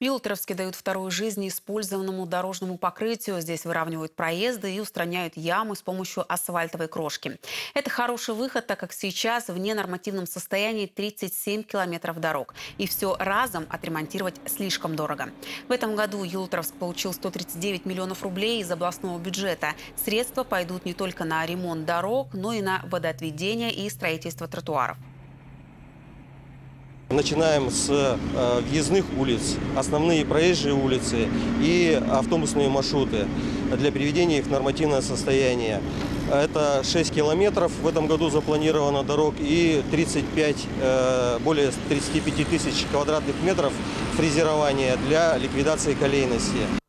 В Елуторовске дают вторую жизнь использованному дорожному покрытию. Здесь выравнивают проезды и устраняют ямы с помощью асфальтовой крошки. Это хороший выход, так как сейчас в ненормативном состоянии 37 километров дорог. И все разом отремонтировать слишком дорого. В этом году Елуторовск получил 139 миллионов рублей из областного бюджета. Средства пойдут не только на ремонт дорог, но и на водоотведение и строительство тротуаров. Начинаем с э, въездных улиц, основные проезжие улицы и автобусные маршруты для приведения их в нормативное состояние. Это 6 километров в этом году запланировано дорог и 35, э, более 35 тысяч квадратных метров фрезерования для ликвидации колейности.